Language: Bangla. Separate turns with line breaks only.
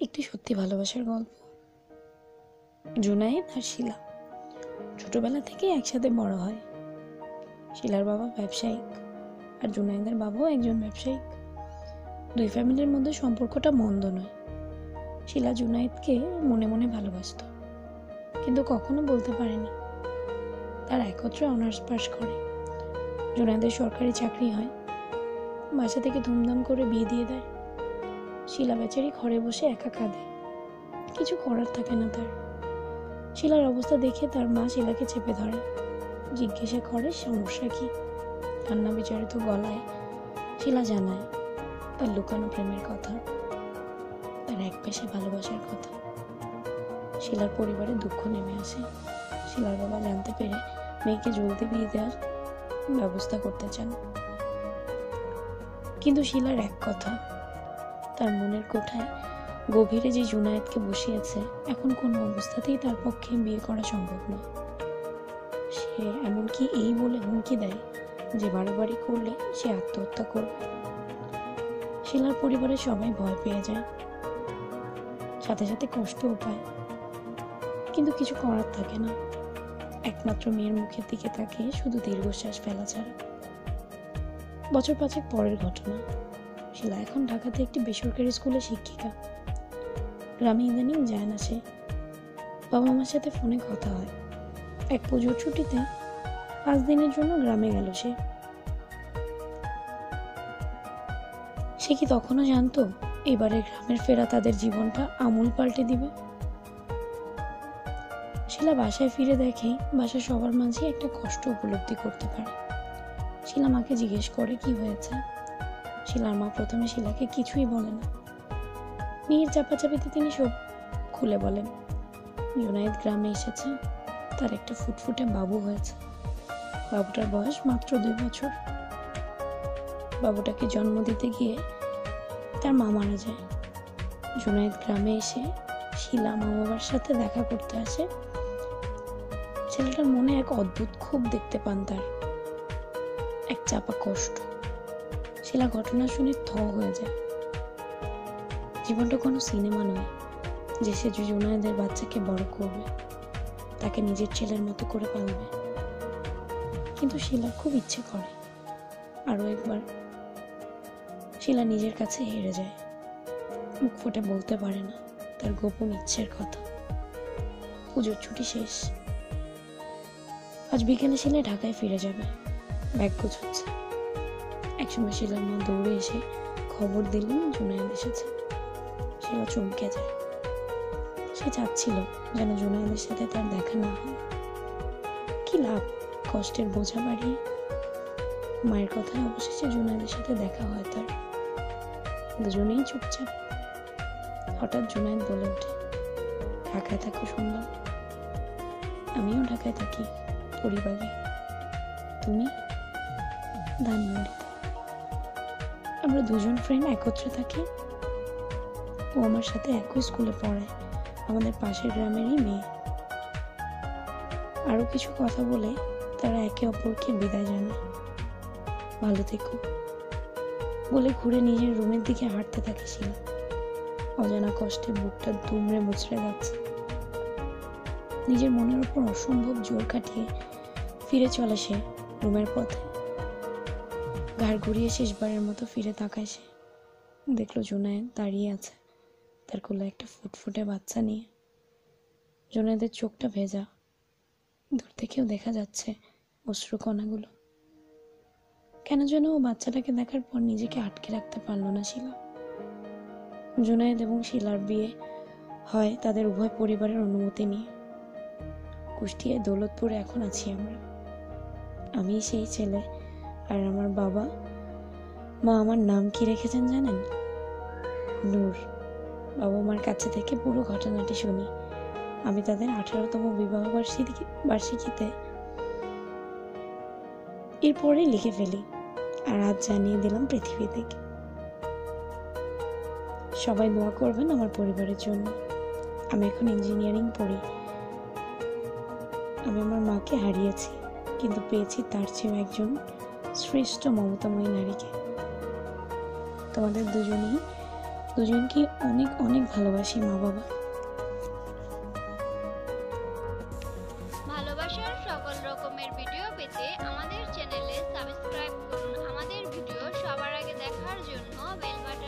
একটি সত্যি ভালোবাসার গল্প। জুনায়েদ আর শিলা ছোটবেলা থেকে একসাথে বড় হয়। শিলার বাবা ব্যবসায়িক আর জুনায়েদের বাবাও একজন ব্যবসায়িক। দুই ফ্যামিলির মধ্যে সম্পর্কটা মন্দ নয়। শিলা জুনায়েদকে মনে মনে ভালোবাসত, কিন্তু কখনো বলতে পারেনি। তারা একত্রে অনার্স পাস করে। জুনায়েদের সরকারি চাকরি হয়। বাসা থেকে ধুমধাম করে বিয়ে দিয়ে দেয়। শিলা বেচারি ঘরে বসে একা কাঁদে। কিছু করার থাকে না তার। শিলার অবস্থা দেখে তার মা শিলাকে চেপে ধরে। জিজ্ঞাসা করে, সমস্যা কি? কান্না বিচারিত গলায় শিলা জানায়, তার লুকানো প্রেমের কথা। তার এক পেশে ভালোবাসার কথা। শিলার পরিবারে দুঃখ নেমে আসে। শিলার বাবা জানতে পেরে মেয়েকে জলদি বিয়ে দেওয়ার ব্যবস্থা করতে চান। কিন্তু শিলার এক কথা তার মনের কোঠায় গভীরে যে জুনায়েদকে বসিয়েছে, এখন কোনো অবস্থাতেই তার পক্ষে বিয়ে করা সম্ভব নয়। সে এমনকি এই বলে হুমকি দেয় যে বাড়াবাড়ি করলে সে আত্মহত্যা করবে। শিলার পরিবারের সবাই ভয় পেয়ে যায়। সাথে সাথে কষ্টও পায়। কিন্তু কিছু করার থাকে না। একমাত্র মেয়ের মুখের দিকে তাকিয়ে শুধু দীর্ঘশ্বাস ফেলা ছাড়া। বছর পাঁচেক পরের ঘটনা। শিলা এখন ঢাকাতে একটি বেসরকারি স্কুলে শিক্ষিকা। গ্রামে ইদানিং যায় না সে বাবা মার সাথে ফোনে কথা হয়। এক পুজোর ছুটিতে পাঁচ দিনের জন্য গ্রামে গেল সে। সে কি তখনও জানতো, এবারে গ্রামের ফেরা তাদের জীবনটা আমূল পাল্টে দিবে? শিলা বাসায় ফিরে দেখে বাসার সবার মাঝে একটা কষ্ট উপলব্ধি করতে পারে। শিলা মাকে জিজ্ঞেস করে, কি হয়েছে? শিলার মা প্রথমে শিলাকে কিছুই বলে না। মেয়ের চাপাচাপিতে তিনি সব খুলে বলেন জুনায়েদ গ্রামে এসেছে, তার একটা ফুটফুটে বাবু হয়েছে। বাবুটার বয়স মাত্র দুই বছর। বাবুটাকে জন্ম দিতে গিয়ে তার মা মারা যায়। জুনায়েদ গ্রামে এসে শিলা মা বাবার সাথে দেখা করতে আসে। ছেলেটার মনে এক অদ্ভুত খুব দেখতে পান তার। এক চাপা কষ্ট। শিলা ঘটনা শুনে থ হয়ে যায়। জীবনটা কোনো সিনেমা নয়, যে সে জুনায়েদের বাচ্চাকে বড় করবে, তাকে নিজের ছেলের মতো করে পালবে। কিন্তু শিলা খুব ইচ্ছে করে। আরও একবার, শিলা নিজের কাছে হেরে যায়। মুখ ফুটে বলতে পারে না, তার গোপন ইচ্ছের কথা। পুজোর ছুটি শেষ। আজ বিকেলে শিলা ঢাকায় ফিরে যাবে। ব্যাগ গোছাচ্ছে। একসময় শিলার মা দৌড়ে এসে খবর দিলেন জুনায়েদ এসেছে। শিলা চমকে যায়। সে চাচ্ছিল যেন জুনায়েদের সাথে তার দেখা না হয়। কি লাভ কষ্টের বোঝা বাড়িয়ে মায়ের কথায় অবশেষে জুনায়েদের সাথে দেখা হয় তার। দুজনেই চুপচাপ। হঠাৎ জুনায়েদ বলে ওঠে, ঢাকায় থাকো শুনলাম আমিও ঢাকায় থাকি পরিবারে। তুমি ধানমন্ডিতে আমরা দুজন ফ্রেন্ড একত্রে থাকি। ও আমার সাথে একই স্কুলে পড়ায় আমাদের পাশের গ্রামেরই মেয়ে। আরও কিছু কথা বলে তারা একে অপরকে বিদায় জানায়। ভালো থেকো। বলে ঘুরে নিজের রুমের দিকে হাঁটতে থাকে শিলা। অজানা কষ্টে বুকটা দুমড়ে মুচড়ে যাচ্ছে। নিজের মনের উপর অসম্ভব জোর কাটিয়ে ফিরে চলে সে রুমের পথে। ঘাড় ঘুরিয়ে শেষবারের মতো ফিরে তাকায় সে। দেখল জুনায়েদ দাঁড়িয়ে আছে। তার কোলে একটা ফুটফুটে বাচ্চা নিয়ে। জুনায়েদের চোখটা ভেজা। দূর থেকেও দেখা যাচ্ছে অশ্রুকণাগুলো। কেন যেন ও বাচ্চাটাকে দেখার পর নিজেকে আটকে রাখতে পারল না শিলা। জুনায়েদ এবং শিলার বিয়ে হয় তাদের উভয় পরিবারের অনুমতি নিয়ে। কুষ্টিয়ায় দৌলতপুরে এখন আছি আমরা। আমি সেই ছেলে আর আমার বাবা? মা, আমার নাম কি রেখেছেন জানেন? নূর। বাবা মার কাছে থেকে পুরো ঘটনাটি শুনি। আমি তাদের আঠারোতম বিবাহ বার্ষিকী, বার্ষিকীতে এরপরে লিখে ফেলি আর আজ জানিয়ে দিলাম পৃথিবী থেকে। সবাই দোয়া করবেন আমার পরিবারের জন্য। আমি এখন ইঞ্জিনিয়ারিং পড়ি। আমি আমার মাকে হারিয়েছি, কিন্তু পেয়েছি তার চেয়েও একজন শ্রেষ্ঠ মমতাময়ী নারীকে। তোমাদের দুজনেই, দুজনকে অনেক অনেক ভালোবাসি মা বাবা।
ভালোবাসার সকল রকমের ভিডিও পেতে আমাদের চ্যানেলে সাবস্ক্রাইব করুন। আমাদের ভিডিও সবার আগে দেখার জন্য বেল বাটন